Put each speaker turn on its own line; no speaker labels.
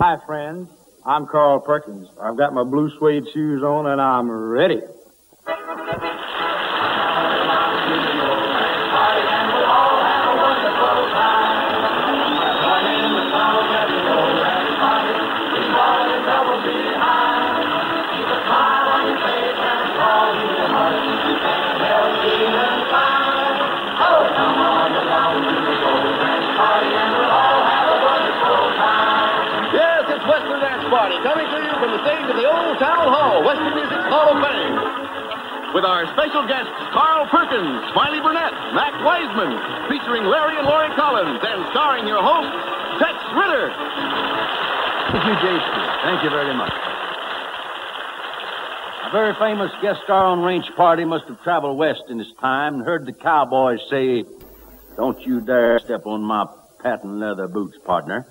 Hi, friends. I'm Carl Perkins. I've got my blue suede shoes on and I'm ready.
Western Dance Party coming to you from the stage of the Old Town Hall, Western Music Hall of Fame. With our special guests, Carl Perkins, Smiley Burnette, Mac Wiseman, featuring Larry and Lorrie Collins, and starring your host, Tex Ritter.
Thank you, J.C. Thank you very much. A very famous guest star on Ranch Party must have traveled west in his time and heard the cowboys say, Don't you dare step on my patent leather boots, partner.